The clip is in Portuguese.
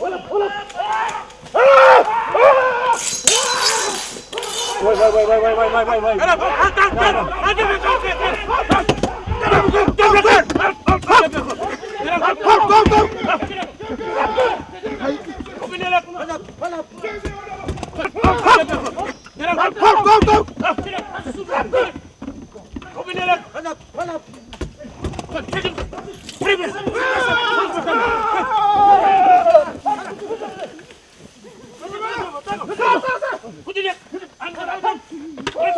Olha, olha! Vai, vai, vai, vai, vai, vai, vai, vai, vai! Come on, come on, come on. Woo!